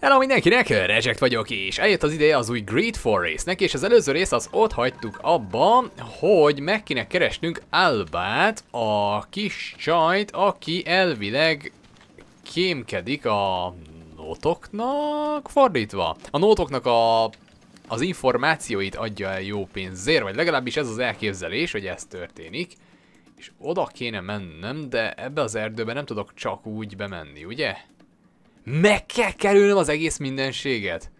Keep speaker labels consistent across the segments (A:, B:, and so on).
A: Hello mindenkinek, Reject vagyok és eljött az ideje az új Great Forest-nek és az előző rész az ott hagytuk abba, hogy meg kéne keresnünk Albát, a kis csajt, aki elvileg kémkedik a nótoknak, fordítva. A nótoknak a, az információit adja el jó pénzért, vagy legalábbis ez az elképzelés, hogy ez történik. És oda kéne mennem, de ebbe az erdőbe nem tudok csak úgy bemenni, ugye? Meg kell kerülnöm az egész mindenséget?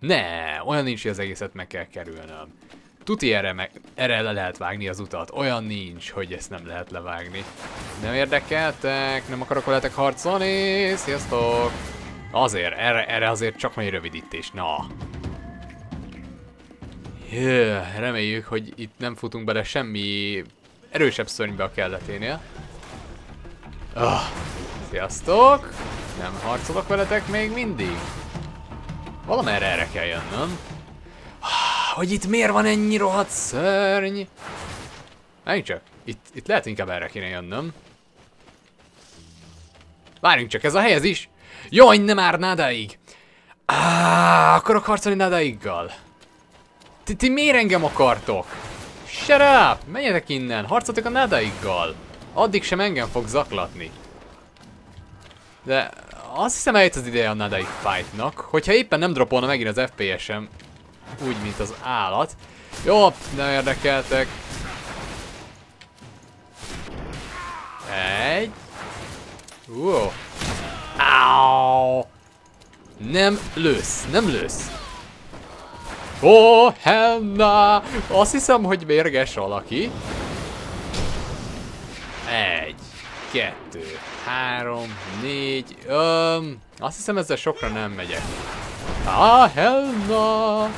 A: Ne, olyan nincs, hogy az egészet meg kell kerülnöm. Tuti erre, meg, erre le lehet vágni az utat. Olyan nincs, hogy ezt nem lehet levágni. Nem érdekeltek, nem akarok veletek harcolni. Sziasztok! Azért, erre, erre azért csak egy rövidítés. Na. Jö, reméljük, hogy itt nem futunk bele semmi erősebb szörnybe a kelleténél. Oh, sziasztok! Nem harcolok veletek még mindig? Valamerre erre kell jönnöm. Hogy itt miért van ennyi rohadt szörny? Menjünk csak. Itt, itt lehet inkább erre kéne jönnöm. Várjunk csak, ez a helyez is. Jaj, nem már Nadaig. Á, akarok harcolni Nadaiggal. Ti, ti miért engem akartok? Shut up! Menjetek innen, harcoltok a Nadaiggal. Addig sem engem fog zaklatni. De azt hiszem eljött az ideje a Nadaik fightnak, hogyha éppen nem dropolna megint az FPS-em úgy, mint az állat. Jó, nem érdekeltek. Egy. Wow. Áó. Nem lősz, nem lősz. Ó, oh, Henna! Azt hiszem, hogy mérges valaki. Egy, kettő, három, négy, öm, azt hiszem ezzel sokra nem megyek. Ah, Helna!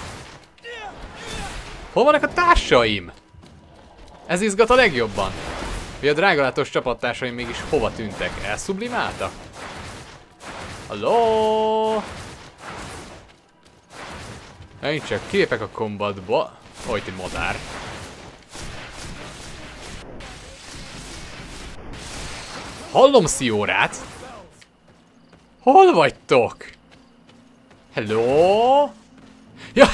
A: Hol vannak a társaim? Ez izgat a legjobban. Hogy a drágalátos csapattársaim mégis hova tűntek? Elszublimáltak? Halló? Én csak kilépek a kombatba. Hogy modár. Hallom Sziórát! Hol vagytok? Hello? Ja,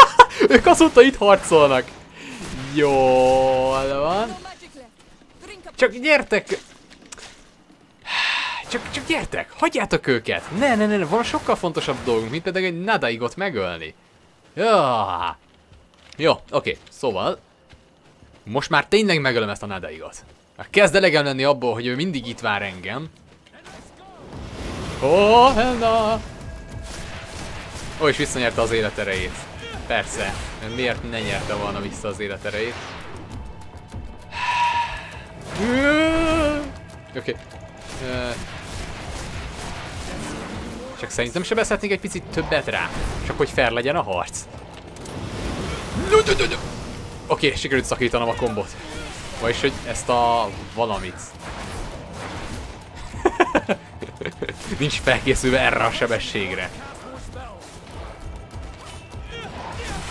A: ők azóta itt harcolnak. Jól van. Csak gyertek! Csak, csak gyertek! Hagyjátok őket! Ne, ne, ne, van sokkal fontosabb dolgunk, mint például egy Nadaigot megölni. Ja. Jó, oké, szóval... Most már tényleg megölöm ezt a Nadaigot. Már kezd elegem lenni abból, hogy ő mindig itt vár engem. Oh, Helena! Ó, és visszanyerte az életerejét. Persze, miért ne nyerte volna vissza az életerejét? Oké. Okay. Csak szerintem sebezhetnék egy picit többet rá. Csak hogy fair legyen a harc. Oké, okay, sikerült szakítanom a kombot. Vagyis, hogy ezt a valamit. Nincs felkészülve erre a sebességre.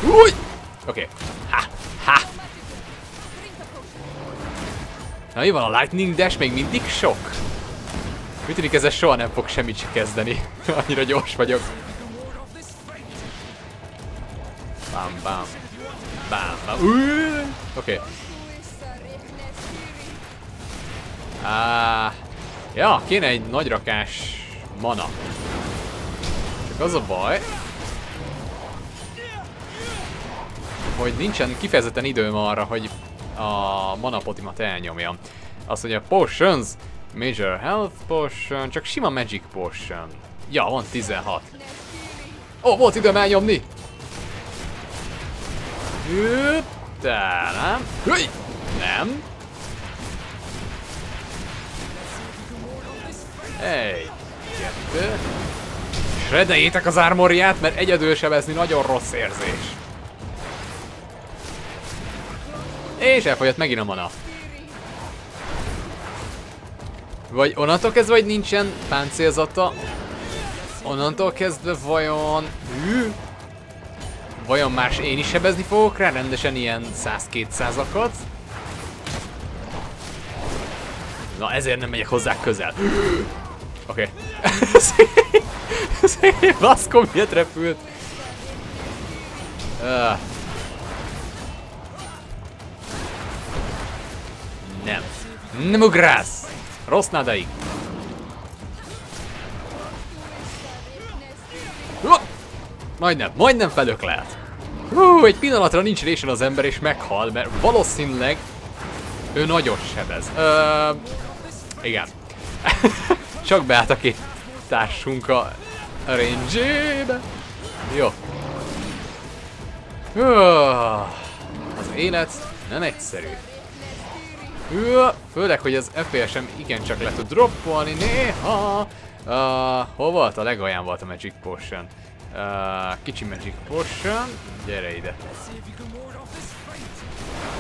A: Új! Oké. Okay. Ha! Ha! Na mi van, a Lightning Dash még mindig sok? Mit tűnik ezzel soha nem fog semmit se kezdeni. Annyira gyors vagyok. Bam, bam. Bam, bam. Oké. Okay. Á, ja, kéne egy nagy rakás mana. Csak az a baj, hogy nincsen kifejezetten időm arra, hogy a mana potimat elnyomjam. Azt mondja, potions, major health potion, csak sima magic potion. Ja, van 16. Ó, oh, volt időm elnyomni! Hüpp, nem. Nem. Egy, kettő. Sredeljétek az ármorját, mert egyedül sebezni nagyon rossz érzés. És elfogyott megint a mana. Vagy onnantól kezdve, hogy nincsen páncélzata, onnantól kezdve vajon... Hű, vajon más én is sebezni fogok rá rendesen ilyen 100-200-akat? Na ezért nem megyek hozzá közel. Oké. Okay. Vasco miért repült? Uh. Nem. Nem ugrász! Rossz nádaig. Majdnem, majdnem felök lehet. Hú, egy pillanatra nincs résen az ember és meghal, mert valószínűleg ő nagyon sebez. Ö, igen. Csak beállt a két társunk a range-ébe. Jó. Az élet nem egyszerű. Főleg, hogy az FPS-em igencsak le tud droppolni néha. Uh, hol volt? A legalján volt a Magic Potion. Uh, kicsi Magic Potion. Gyere ide.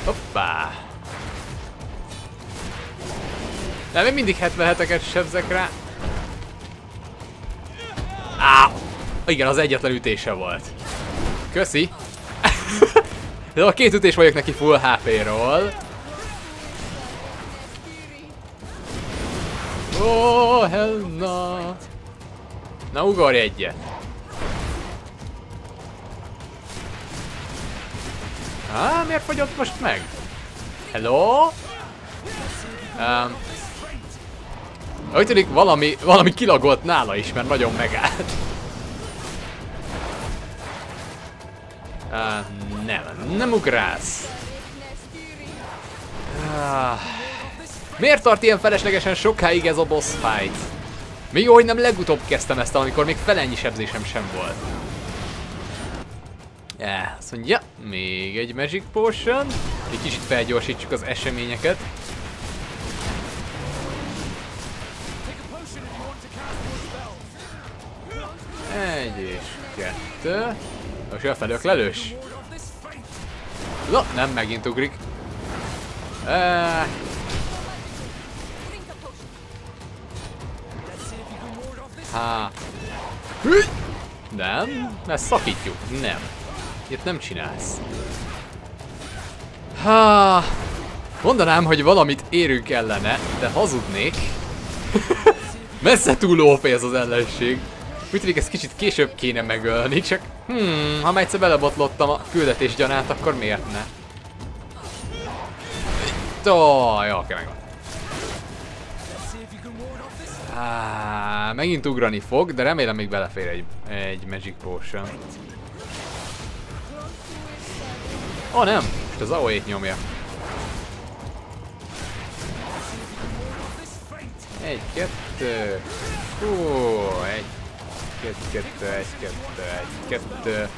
A: Hoppá! Nem, én mindig 77-eket sebzek rá. Á! Igen, az egyetlen ütése volt. Köszi. De a két ütés vagyok neki full HP-ról. Oh, hell no. Na, ugorj egyet. Á, miért fagyott most meg? Hello? Um, úgy tűnik valami, valami kilagolt nála is, mert nagyon megállt. Uh, nem, nem ugrász. Uh, miért tart ilyen feleslegesen sokáig ez a boss fight? Mi jó, hogy nem legutóbb kezdtem ezt, amikor még felennyi sebzésem sem volt. Yeah, azt mondja, még egy Magic Potion. Egy kicsit felgyorsítsuk az eseményeket. Egy és kettő. Most jön felök lelős. Na, nem megint ugrik. Uh, Há. Nem, ezt szakítjuk. Nem. Ilyet nem csinálsz. Há. Mondanám, hogy valamit érünk ellene, de hazudnék. Messze túl OP ez az ellenség. Úgy tűnik ezt kicsit később kéne megölni, csak hmm, ha már egyszer belebotlottam a küldetés gyanát, akkor miért ne? Oh, jó, oké, megvan. Ah, megint ugrani fog, de remélem még belefér egy, egy Magic Potion. Oh nem, most az AOE-t nyomja. Egy, kettő. Hú, egy, kettő, kettő, egy, kettő, egy, kettő.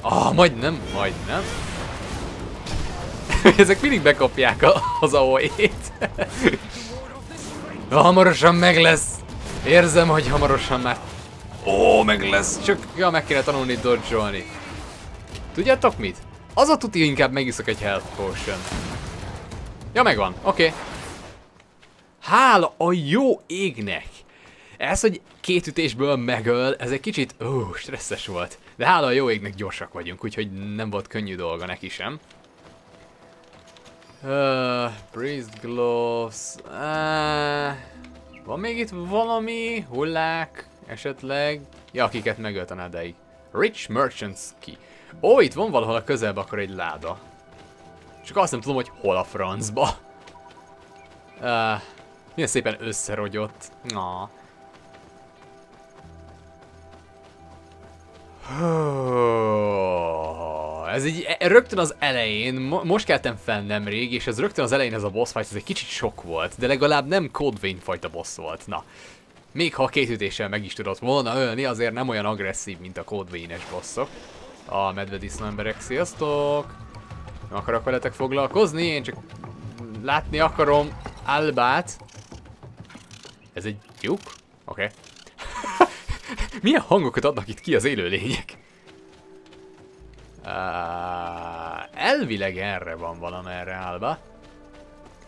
A: Ah, majdnem, majdnem. Ezek mindig bekapják az AOE-t. hamarosan meg lesz. Érzem, hogy hamarosan már... Ó, meg lesz. Csak ja, meg kéne tanulni dodge-olni. Tudjátok mit? Az a tuti inkább megiszok egy health potion. Ja, megvan. Oké. Okay. Hála a jó égnek! Ez, hogy két ütésből megöl, ez egy kicsit ó, stresszes volt. De hála a jó égnek gyorsak vagyunk, úgyhogy nem volt könnyű dolga neki sem. Uh, Priest Gloves... Uh, van még itt valami? Hullák? Esetleg? Ja, akiket megölt a nádáig. Rich Merchant's Key. Ó, itt van valahol a közelben akkor egy láda. Csak azt nem tudom, hogy hol a francba. Uh, milyen szépen összerogyott. Na. Ez így e, rögtön az elején, mo most keltem fel nemrég, és ez rögtön az elején ez a boss fight, ez egy kicsit sok volt, de legalább nem Vein fajta boss volt, na. Még ha két ütéssel meg is tudott volna ölni, azért nem olyan agresszív, mint a Code Vein-es bosszok. A medvedisznó emberek, sziasztok! Nem akarok veletek foglalkozni, én csak látni akarom Albát. Ez egy lyuk? Oké. Okay. Milyen hangokat adnak itt ki az élőlények? Uh, elvileg erre van valamerre állva.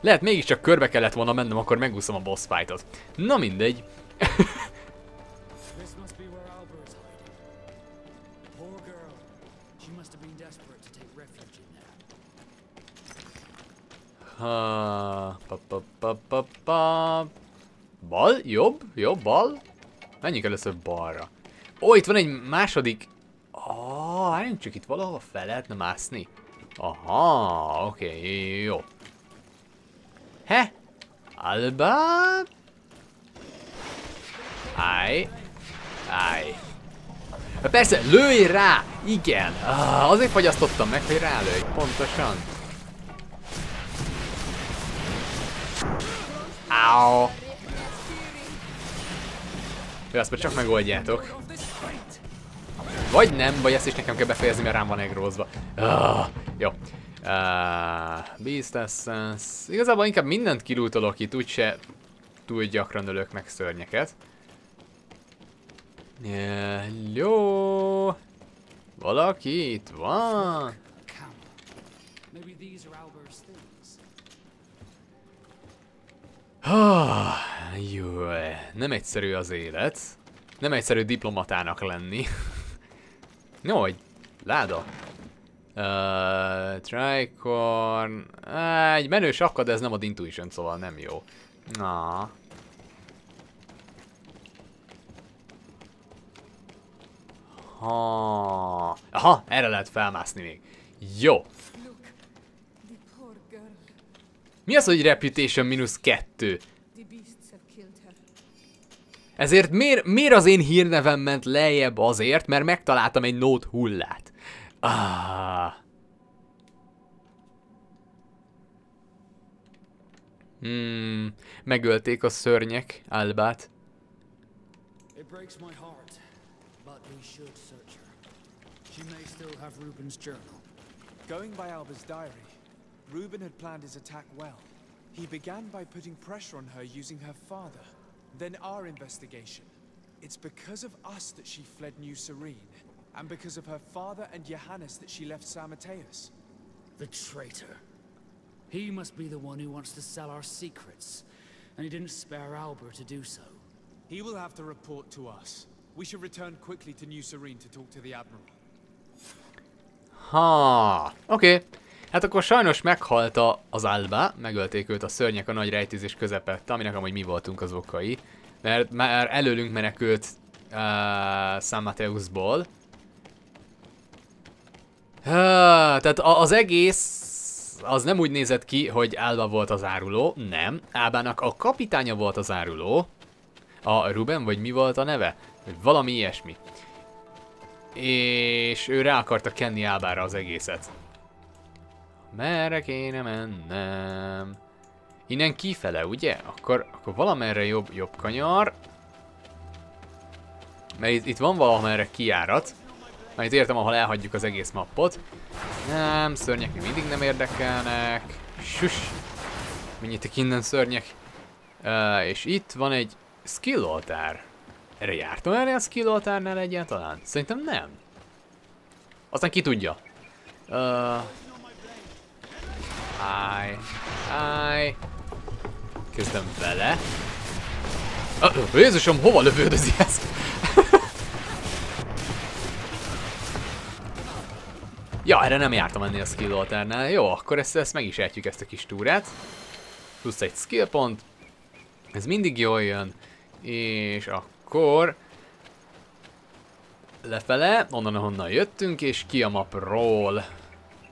A: Lehet mégiscsak körbe kellett volna mennem, akkor megúszom a boss fightot. Na mindegy. Ha, pa, pa, pa, pa, pa. Bal, jobb, jobb, bal. Menjünk először balra. Ó, itt van egy második... Ah, oh, csak itt valahol fel lehetne mászni. Aha, oké, okay, jó. He? Alba? Áj. Áj. Persze, lőj rá! Igen! Ah, azért fagyasztottam meg, hogy rálőj. Pontosan. Áó. Jó, azt csak megoldjátok. Vagy nem, vagy ezt is nekem kell befejezni, mert rám van egrózva. Ah, jó. Uh, Beast Essence. Igazából inkább mindent kilútolok itt, úgyse túl gyakran ölök meg szörnyeket. Yeah, jó. Valaki itt van. Ah, jó, nem egyszerű az élet. Nem egyszerű diplomatának lenni. no, hogy láda. Uh, Tricorn... Uh, egy menő sakkad, de ez nem ad Intuition, szóval nem jó. Na. Ha. Aha, erre lehet felmászni még. Jó. Mi az, hogy Reputation mínusz kettő? Ezért miért, miért az én hírnevem ment lejjebb azért, mert megtaláltam egy nót hullát. Ah. Hmm, megölték a szörnyek Albát. Going by Alba's diary, Ruben had planned his attack well. He began by putting pressure on her using her father. Then our investigation. It's because of us that she fled New Serene. And because of her father and Johannes that she left San Mateus.
B: The traitor. He must be the one who wants to sell our secrets. And he didn't spare Albert to do so.
C: He will have to report to us. We should return quickly to New Serene to talk to the Admiral.
A: Ha, oké. Okay. Hát akkor sajnos meghalta az Alba, megölték őt a szörnyek a nagy rejtőzés közepette, aminek amúgy mi voltunk az okai. Mert már előlünk menekült uh, San Mateusból, tehát az egész az nem úgy nézett ki, hogy Alba volt az áruló, nem. Ábának a kapitánya volt az áruló. A Ruben, vagy mi volt a neve? Valami ilyesmi. És ő rá akarta kenni Ábára az egészet. Merre kéne mennem? Innen kifele, ugye? Akkor, akkor valamerre jobb, jobb kanyar. Mert itt, itt van valamerre kiárat. Már itt értem, ahol elhagyjuk az egész mappot. Nem, szörnyek még mindig nem érdekelnek. Sus! Menjétek innen, szörnyek. Uh, és itt van egy skill oltár. Erre jártam erre a skill oltárnál egyáltalán? Szerintem nem. Aztán ki tudja. Uh, Áj. Áj. Kezdem vele. Uh, Jézusom, hova lövődözi ez? Ja, erre nem jártam ennél a skill alternál. Jó, akkor ezt, ezt meg is ejtjük ezt a kis túrát. Plusz egy skill pont. Ez mindig jól jön. És akkor... Lefele, onnan ahonnan jöttünk, és ki a mapról.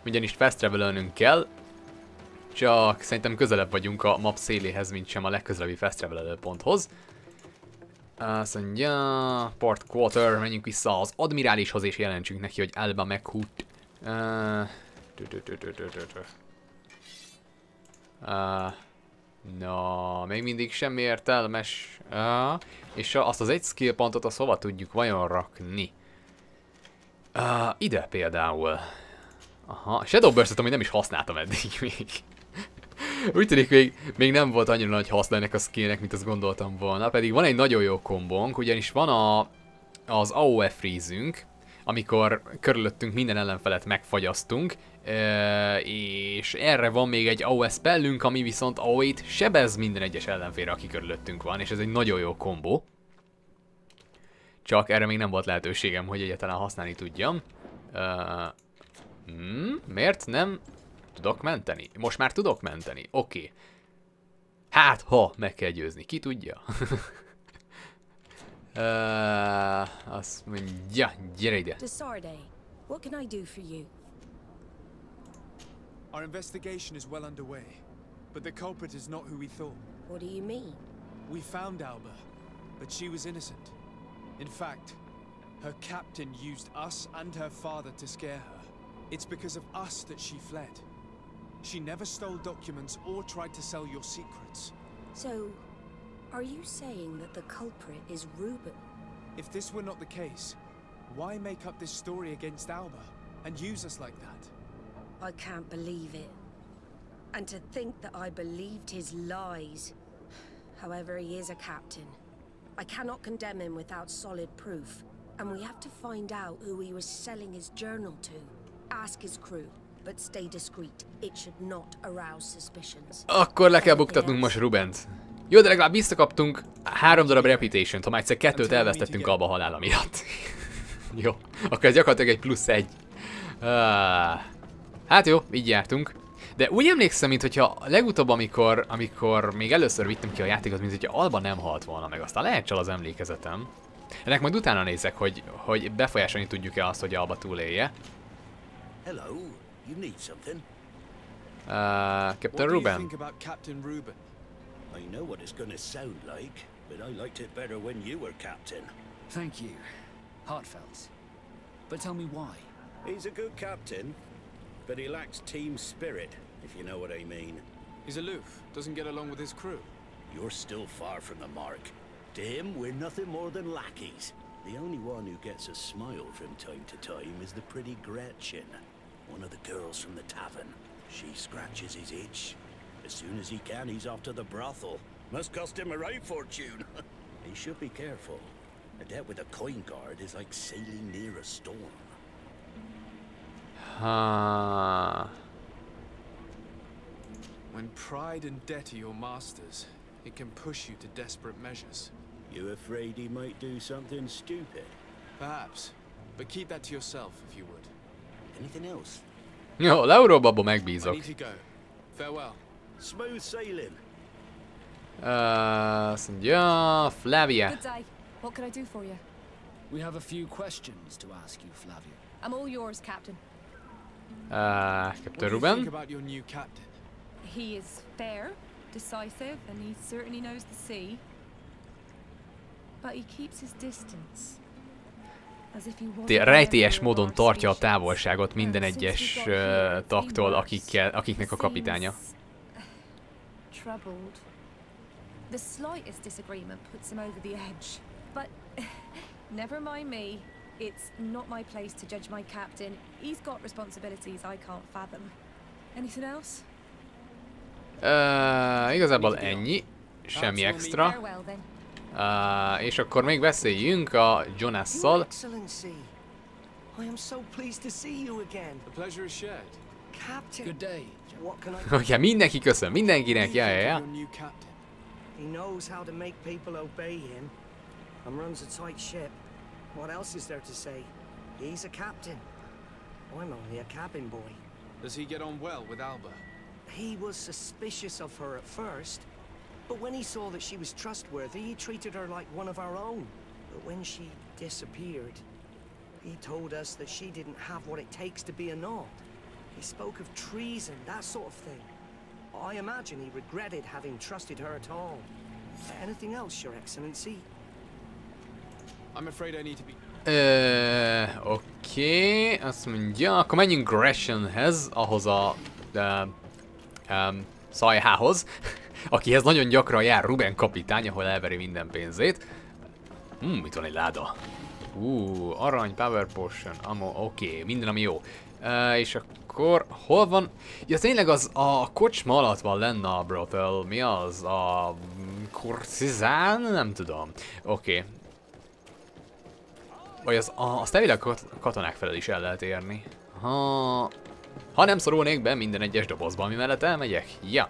A: Ugyanis fast travelölnünk kell. Csak szerintem közelebb vagyunk a map széléhez, mint sem a legközelebbi fast ponthoz. Azt mondja, Port Quarter, menjünk vissza az admirálishoz és jelentsünk neki, hogy Alba meghút. No, még mindig semmi értelmes. Uh, és azt az egy skill pontot azt hova tudjuk vajon rakni? Ide például. Aha, Shadowburst-et amúgy nem is használtam eddig még. Úgy tűnik még, még nem volt annyira nagy haszna ennek a skillnek, mint azt gondoltam volna. Pedig van egy nagyon jó kombónk, ugyanis van a, az AOE freezünk, amikor körülöttünk minden ellenfelet megfagyasztunk, és erre van még egy AOS spellünk, ami viszont AOE-t sebez minden egyes ellenfélre, aki körülöttünk van, és ez egy nagyon jó kombó. Csak erre még nem volt lehetőségem, hogy egyáltalán használni tudjam. Uh, hmm, miért nem tudok menteni? Most már tudok menteni, oké. Okay. Hát, ha meg kell győzni, ki tudja? uh, azt mondja, gyere ide.
D: Desarde, what can I do for you?
C: Our investigation is well underway, but the culprit is not who we thought.
D: What do you mean?
C: We found Alba, but she was innocent. In fact, her captain used us and her father to scare her. It's because of us that she fled. She never stole documents or tried to sell your secrets.
D: So, are you saying that the culprit is Reuben?
C: If this were not the case, why make up this story against Alba and use us like that?
D: I can't believe it. And to think that I believed his lies. However, he is a captain. I cannot condemn him without solid proof. And we have to find out who he was selling his journal to. Ask his crew, but stay discreet. It should not arouse suspicions.
A: Akkor le kell buktatnunk most Rubent. Jó, de legalább visszakaptunk három darab reputation-t, ha már egyszer kettőt elvesztettünk abba a halála miatt. jó, akkor ez gyakorlatilag egy plusz egy. Uh, hát jó, így jártunk. De úgy emlékszem, mint hogyha legutóbb, amikor, amikor még először vittem ki a játékot, mint hogyha Alba nem halt volna meg, aztán lehet csal az emlékezetem. Ennek majd utána nézek, hogy, hogy befolyásolni tudjuk-e azt, hogy Alba túlélje.
E: Hello, you need something?
A: Uh,
C: What
A: Captain
C: do you
A: Ruben.
C: think about Captain Reuben?
E: I know what it's gonna sound like, but I liked it better when you were captain.
B: Thank you. Heartfelt. But tell me why.
E: He's a good captain, but he lacks team spirit, if you know what I mean.
C: He's aloof, doesn't get along with his crew.
E: You're still far from the mark. To him, we're nothing more than lackeys. The only one who gets a smile from time to time is the pretty Gretchen, one of the girls from the tavern. She scratches his itch. As soon as he can, he's off to the brothel. Must cost him a right fortune. he should be careful. A debt with a coin guard is like sailing near a storm.
A: Ha.
C: When pride and debt are your masters, it can push you to desperate measures.
E: You afraid he might do something stupid?
C: Perhaps, but keep that to yourself if you would.
E: Anything else?
A: Jó, Leóról abban
C: I
A: megbízok.
C: need to go. Farewell.
E: Smooth sailing.
A: Uh, azt mondja, Flavia.
F: Good day. What can I do for you?
B: We have a few questions to ask you, Flavia.
F: I'm all yours, Captain.
A: Uh,
C: What
A: Captain
C: do you think
A: Ruben.
C: about your new captain?
F: He is fair, decisive, and he certainly knows the sea. But he keeps his distance.
A: Rejtélyes módon tartja a távolságot minden egyes uh, taktól, akikkel, akiknek a kapitánya.
F: The slightest disagreement puts him over the edge. But never mind me. It's not my place to judge my captain. He's got responsibilities I can't fathom. Anything else?
A: Uh, igazából ennyi. Semmi extra.
F: Farewell then.
A: Uh, és akkor még beszéljünk a
G: Your
A: Jonasszal.
G: Excellency, I am so pleased to see you again.
C: The pleasure is shared.
G: Captain,
B: Good day.
G: what can I
A: Ugye mindenki köszön,
C: What do
A: mindenkinek,
C: you
A: ja, ja, ja.
C: your new captain?
G: He knows how to make people obey him and runs a tight ship. What else is there to say? He's a captain. I'm only a cabin boy.
C: Does he get on well with Alba?
G: He was suspicious of her at first, but when he saw that she was trustworthy, he treated her like one of our own. But when she disappeared, he told us that she didn't have what it takes to be a Nod. He spoke of treason, that sort of thing. I imagine he regretted having trusted her at all. Anything else, Your Excellency?
C: I'm afraid I need to be.
A: Ö, Oké, azt mondja, akkor menjünk Gressionhez, ahhoz a uh, um, szajhához, akihez nagyon gyakran jár Ruben kapitány, ahol elveri minden pénzét. Hmm, itt van egy láda. Uh, arany, power potion, ammo, oké, okay, minden ami jó. Uh, és akkor hol van? Ja tényleg az a kocsma alatt van lenne a brothel, mi az? A kurtizán? Nem tudom. Oké, okay. Vagy az, a, azt elvileg kat- katonák felel is el lehet érni. Ha, ha nem szorulnék be minden egyes dobozban, ami mellett elmegyek. Ja.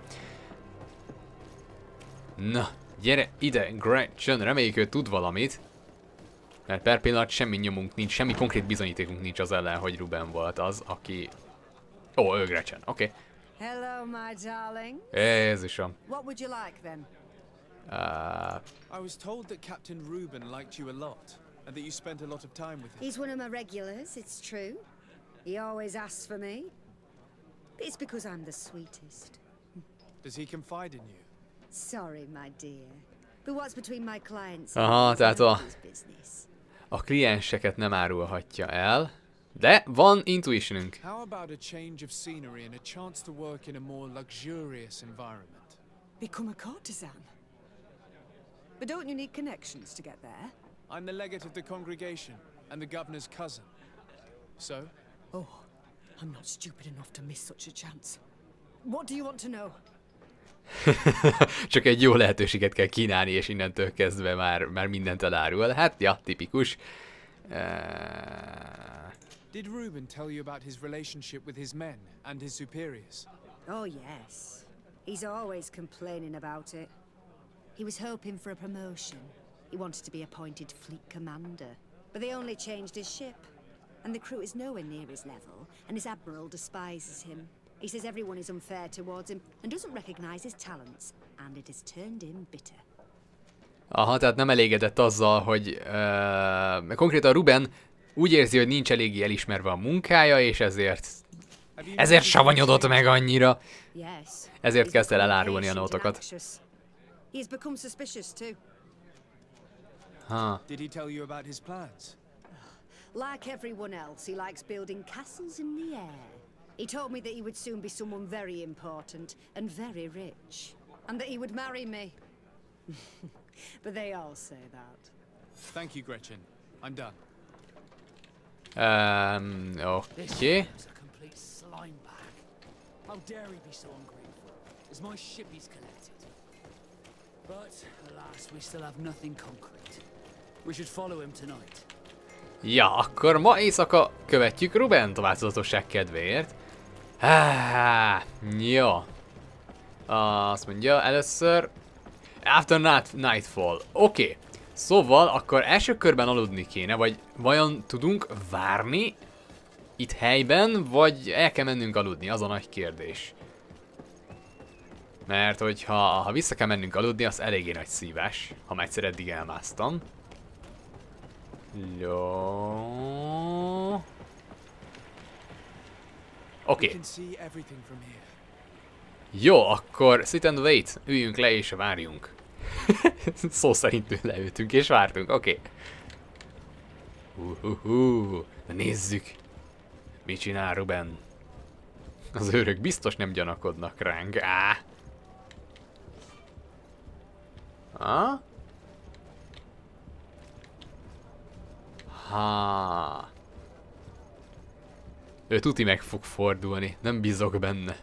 A: Na, gyere ide, Gretchen, reméljük ő tud valamit. Mert per pillanat semmi nyomunk nincs, semmi konkrét bizonyítékunk nincs az ellen, hogy Ruben volt az, aki... Ó, ő Gretchen, oké. Okay.
H: Hello, my darling.
A: Jézusom.
H: What would you like then?
A: Uh,
C: I was told that Captain Reuben liked you a lot, and that you spent a lot of time with him.
H: He's one of my regulars, it's true. He always asks for me. But it's because I'm the sweetest.
C: Does he confide in you?
H: Sorry, my dear. But what's between my clients
A: Aha,
H: and
A: tehát a-
H: his business?
A: a klienseket nem árulhatja el, de van intuitionünk.
C: How about a change of scenery and a chance to work in a more luxurious environment?
H: Become a courtesan. But don't you need connections to get there?
C: I'm the legate of the congregation and the governor's cousin. So,
H: Oh, I'm not stupid enough to miss such a chance. What do you want to know?
A: Csak egy jó lehetőséget kell kínálni, és innentől kezdve már, már mindent elárul. Hát, ja, tipikus. Uh,
C: did Reuben tell you about his relationship with his men and his superiors?
H: Oh, yes. He's always complaining about it. He was hoping for a promotion. He wanted to be appointed fleet commander. But they only changed his ship. And the crew is nowhere near his level, and his admiral despises him. He says everyone is unfair towards him and doesn't recognize his talents, and it has turned him bitter.
A: aha, tehát nem elégedett azzal, hogy uh, konkrétan Ruben úgy érzi, hogy nincs eléggé elismerve a munkája, és ezért
C: you
A: ezért savanyodott meg annyira. Ezért kezdte el elárulni a nótokat. Ha.
H: Like everyone else, he likes building castles in the air. He told me that he would soon be someone very important and very rich, and that he would marry me. but they all say that.
C: Thank you, Gretchen. I'm done.
A: Um,
B: This
A: oké.
B: a complete slime bag. How dare he be so ungrateful? It's my ship he's collected. But, alas, we still have nothing concrete. We should follow him tonight.
A: Ja, akkor ma éjszaka követjük Ruben a változatosság kedvéért. Ah, jó. Azt mondja, először... After night, Nightfall. Oké. Okay. Szóval akkor első körben aludni kéne, vagy vajon tudunk várni itt helyben, vagy el kell mennünk aludni? Az a nagy kérdés. Mert hogyha ha vissza kell mennünk aludni, az eléggé nagy szívás, ha már egyszer eddig elmásztam. Jó. Oké.
C: Here.
A: Jó, akkor sit and wait. Üljünk le és várjunk. Szó szerint leültünk és vártunk, oké. Okay. Uh, de nézzük. Mit csinál Ruben? Az őrök biztos nem gyanakodnak ránk. Á. Ha? Ha. Ő tuti meg fog fordulni, nem bízok benne.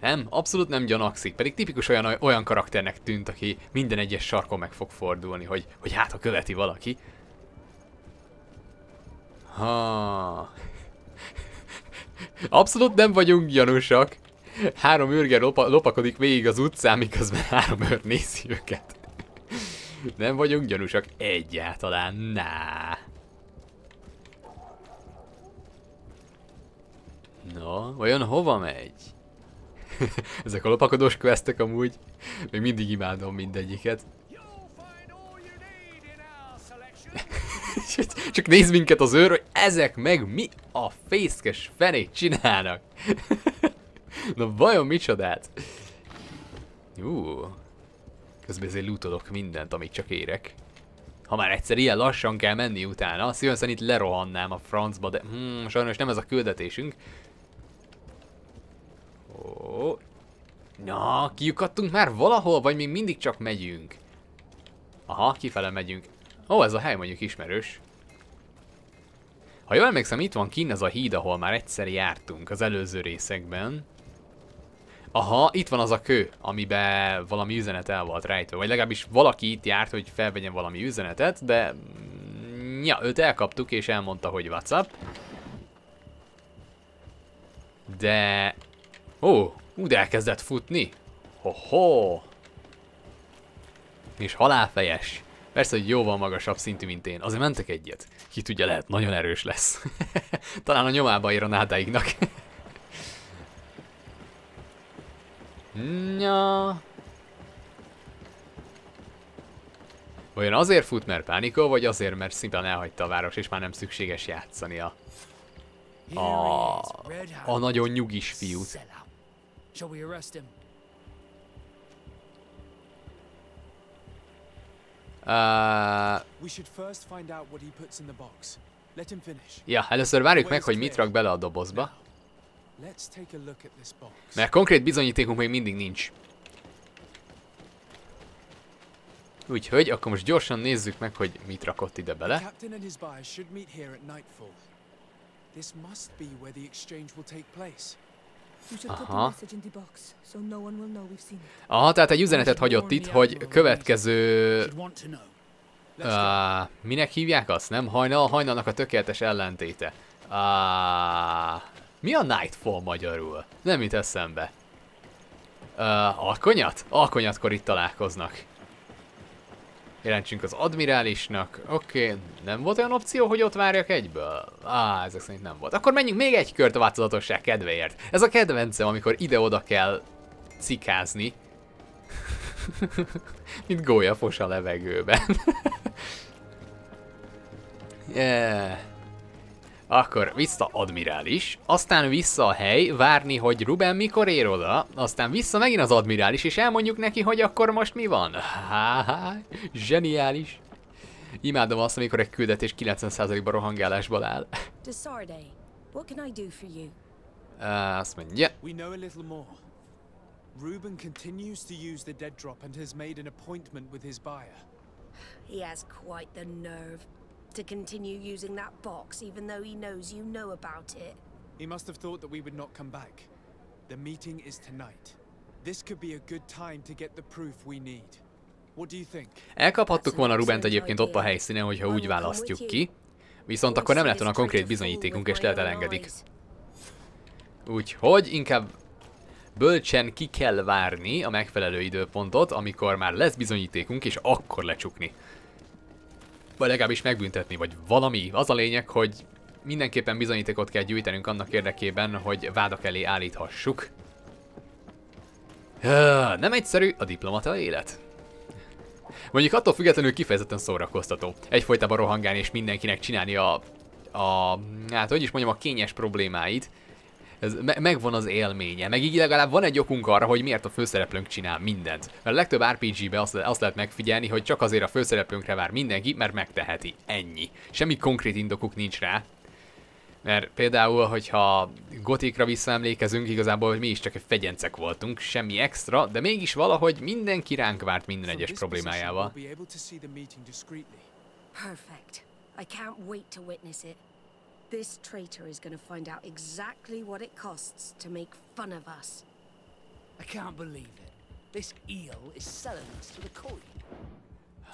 A: Nem, abszolút nem gyanakszik, pedig tipikus olyan, olyan karakternek tűnt, aki minden egyes sarkon meg fog fordulni, hogy, hogy hát ha követi valaki. Ha. Abszolút nem vagyunk gyanúsak. Három űrger lopa, lopakodik végig az utcán, miközben három őr nézi őket. Nem vagyunk gyanúsak egyáltalán, ná. No, vajon hova megy? Ezek a lopakodós questek amúgy. Még mindig imádom mindegyiket. Csak néz minket az őr, hogy ezek meg mi a fészkes fenét csinálnak. Na vajon micsodát? Ú. Közben ezért lootolok mindent, amit csak érek. Ha már egyszer ilyen lassan kell menni utána, szívem szerint lerohannám a francba, de hmm, sajnos nem ez a küldetésünk. Ó. Na, kiukadtunk már valahol, vagy még mindig csak megyünk? Aha, kifele megyünk. Ó, ez a hely mondjuk ismerős. Ha jól emlékszem, itt van kinn az a híd, ahol már egyszer jártunk az előző részekben. Aha, itt van az a kő, amiben valami üzenet el volt rejtve. Vagy legalábbis valaki itt járt, hogy felvegyen valami üzenetet, de... mm, Ja, őt elkaptuk és elmondta, hogy WhatsApp. De... Ó, ú, de elkezdett futni. Ho-ho! És halálfejes. Persze, hogy jóval magasabb szintű, mint én. Azért mentek egyet. Ki tudja, lehet, nagyon erős lesz. Talán a nyomába ér a nádáignak. ja. Vajon azért fut, mert pánikol, vagy azért, mert szimplán elhagyta a város, és már nem szükséges játszania? A, a nagyon nyugis fiút. Uh, ja, először várjuk meg, hogy mit rak bele a dobozba. Mert konkrét bizonyítékunk még mindig nincs. Úgyhogy akkor most gyorsan nézzük meg, hogy mit rakott ide bele.
C: captain and his buyers should meet here at nightfall. This must be where the exchange will take place.
F: You should put the
A: Aha.
F: message in the box, so no one will know we've seen it.
A: Aha, tehát egy üzenetet hagyott itt, hogy következő... Uh, minek hívják azt, nem? Hajnal, hajnalnak a tökéletes ellentéte. Uh, mi a Nightfall magyarul? Nem jut eszembe. Uh, alkonyat? Alkonyatkor itt találkoznak. Jelentsünk az admirálisnak. Oké, okay. nem volt olyan opció, hogy ott várjak egyből? Á, ezek szerint nem volt. Akkor menjünk még egy kört a változatosság kedvéért. Ez a kedvencem, amikor ide-oda kell cikázni. Mint gólyafos a levegőben. yeah. Akkor vissza admirális, aztán vissza a hely, várni, hogy Ruben mikor ér oda, aztán vissza megint az admirális, és elmondjuk neki, hogy akkor most mi van. Há, zseniális. Imádom azt, amikor egy küldetés 90%-ban rohangálásból áll.
D: What can I do for you?
A: Uh, azt mondja,
C: We know a little more. Reuben continues to use the dead drop and has made an appointment with his buyer.
D: He has quite the nerve to continue using that box even though he knows you know about it.
C: He must have thought that we would not come back. The meeting is tonight. This could be a good time to get the proof we need. What do you think?
A: elkaphattuk volna Rubent egyébként ott a helyszínen, hogyha úgy választjuk ki, viszont akkor nem lett volna konkrét bizonyítékunk, és lehet elengedik. Úgyhogy inkább bölcsen ki kell várni a megfelelő időpontot, amikor már lesz bizonyítékunk, és akkor lecsukni. Vagy legalábbis megbüntetni, vagy valami. Az a lényeg, hogy mindenképpen bizonyítékot kell gyűjtenünk annak érdekében, hogy vádak elé állíthassuk. Nem egyszerű a diplomata élet. Mondjuk attól függetlenül kifejezetten szórakoztató. Egyfolytában rohangálni és mindenkinek csinálni a, a, hát hogy is mondjam, a kényes problémáit. Ez me- megvan az élménye, meg így legalább van egy okunk arra, hogy miért a főszereplőnk csinál mindent. Mert a legtöbb RPG-be azt, azt lehet megfigyelni, hogy csak azért a főszereplőnkre vár mindenki, mert megteheti. Ennyi. Semmi konkrét indokuk nincs rá. Mert például, hogyha gotikra visszaemlékezünk, igazából hogy mi is csak egy fegyencek voltunk, semmi extra, de mégis valahogy mindenki ránk várt minden egyes problémájával.
D: Perfect. I can't wait to witness it. This traitor is going to find out exactly what it costs to make fun of us.
B: I can't believe it. This eel is selling us to the coin.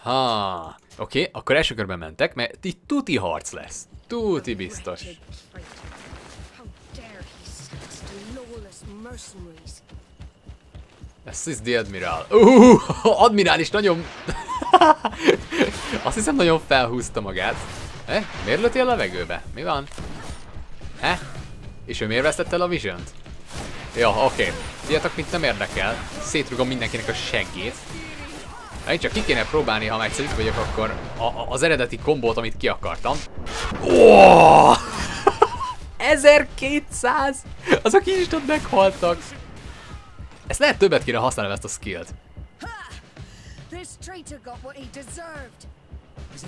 A: Ha, oké, okay, akkor első körben mentek, mert itt tuti harc lesz. Tuti biztos. Assist the Admiral. Uh, admirális nagyon... Azt hiszem nagyon felhúzta magát. Eh? Miért lőttél a levegőbe? Mi van? Eh? És ő miért vesztette el a vision -t? Ja, oké. Okay. Tudjátok, mit nem érdekel. Szétrugom mindenkinek a seggét. Ha én csak ki kéne próbálni, ha már egyszer itt vagyok, akkor a, a, az eredeti kombót, amit ki akartam. Oh! 1200! Azok is ott meghaltak. Ezt lehet többet kéne használnom ezt a skillt.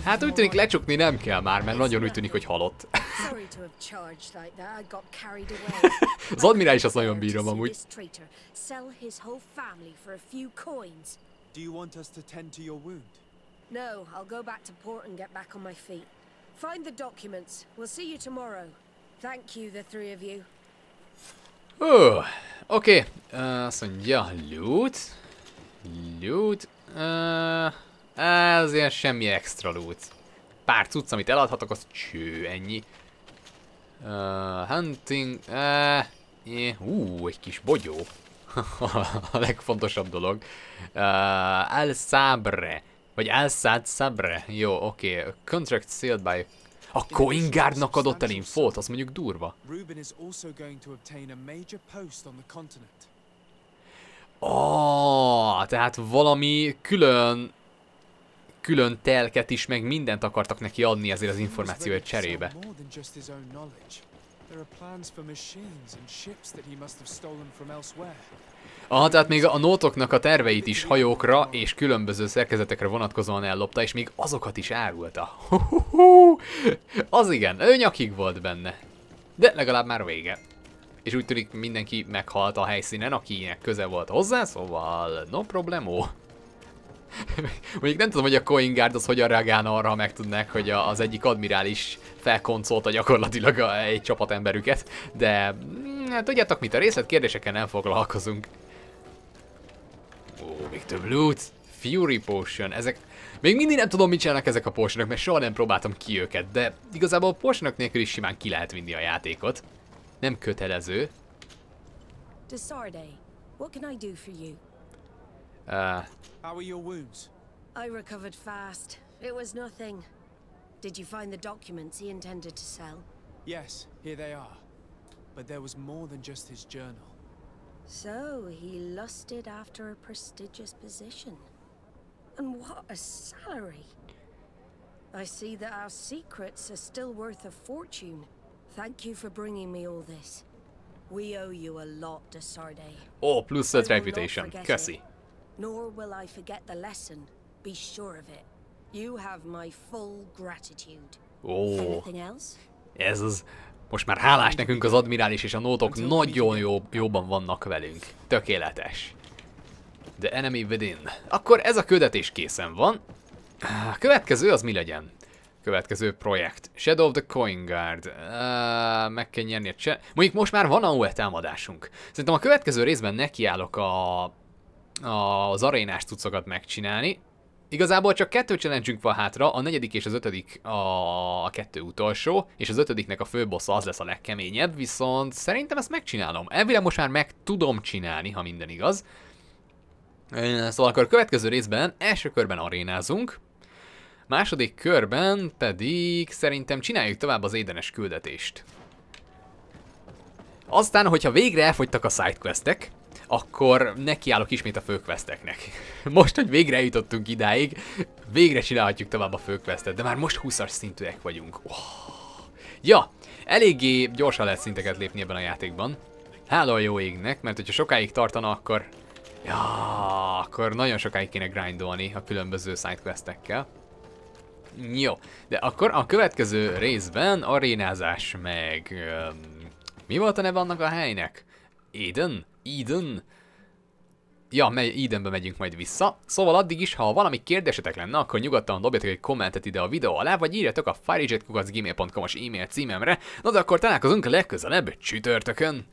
A: Hát úgy tűnik lecsukni nem kell már, mert nagyon úgy tűnik, hogy halott. Az admirális azt nagyon bírom amúgy.
C: Do you want us to tend to your wound?
D: No, I'll go back to port and get back on my feet. Find the documents. We'll see you tomorrow. Thank you, the three of you.
A: Ó, oké. Azt mondja, loot. Loot. Uh, ez ilyen semmi extra loot. Pár cucc, amit eladhatok, az cső, ennyi. Uh, hunting. Uh, yeah. Ú, egy kis bogyó. a legfontosabb dolog. Uh, El Sabre. Vagy Vagy Elsad Sabre. Jó, oké. Okay. Contract sealed by... A Coingardnak adott el infót, az mondjuk durva.
C: Reuben is also going to obtain a major post on the continent.
A: Oh, tehát valami külön külön telket is, meg mindent akartak neki adni ezért az információért cserébe. Aha, tehát még a nótoknak a terveit is hajókra és különböző szerkezetekre vonatkozóan ellopta, és még azokat is árulta. Az igen, ő nyakig volt benne. De legalább már vége. És úgy tűnik mindenki meghalt a helyszínen, akinek köze volt hozzá, szóval no problemo. Mondjuk nem tudom, hogy a Coin Guard az hogyan reagálna arra, ha megtudnák, hogy az egyik admirális felkoncolta gyakorlatilag a, egy csapatemberüket, de mm, hát tudjátok mit, a részletkérdésekkel nem foglalkozunk. Ó, még több loot, Fury Potion, ezek... Még mindig nem tudom, mit csinálnak ezek a potionok, mert soha nem próbáltam ki őket, de igazából a potionok nélkül is simán ki lehet vinni a játékot. Nem kötelező.
D: Desarde, what can I do for you?
C: Uh, How are your wounds?
D: I recovered fast. It was nothing. Did you find the documents he intended to sell?
C: Yes, here they are. But there was more than just his journal.
D: So, he lusted after a prestigious position. And what a salary! I see that our secrets are still worth a fortune. Thank you for bringing me all this. We owe you a lot, Desarde.
A: Oh, plus 5 reputation. Köszi.
D: Nor will I forget the lesson. Be sure of it. You have my full gratitude. Else?
A: ez az... Most már hálás nekünk az admirális és a nótok nagyon jó, jóban vannak velünk. Tökéletes. The enemy within. Akkor ez a küldetés készen van. A következő az mi legyen? Következő projekt. Shadow of the Coin Guard. Uh, meg kell nyerni a cse... Mondjuk most már van AOE támadásunk. Szerintem a következő részben nekiállok a az arénás cuccokat megcsinálni. Igazából csak kettő challenge van hátra, a negyedik és az ötödik a, kettő utolsó, és az ötödiknek a főbossa az lesz a legkeményebb, viszont szerintem ezt megcsinálom. Elvileg most már meg tudom csinálni, ha minden igaz. Szóval akkor a következő részben első körben arénázunk, második körben pedig szerintem csináljuk tovább az édenes küldetést. Aztán, hogyha végre elfogytak a sidequestek, akkor nekiállok ismét a főquesteknek. Most, hogy végre eljutottunk idáig, végre csinálhatjuk tovább a főquestet, de már most 20-as szintűek vagyunk. Oh. Ja, eléggé gyorsan lehet szinteket lépni ebben a játékban. Hála a jó égnek, mert hogyha sokáig tartana, akkor... Ja, akkor nagyon sokáig kéne grindolni a különböző sidequestekkel. Jó, de akkor a következő részben arénázás meg... Mi volt a neve annak a helynek? Eden? Eden? Ja, mely Edenbe megyünk majd vissza. Szóval addig is, ha valami kérdésetek lenne, akkor nyugodtan dobjatok egy kommentet ide a videó alá, vagy írjatok a firejetkukacgmail.com-os e-mail címemre, na de akkor találkozunk legközelebb csütörtökön.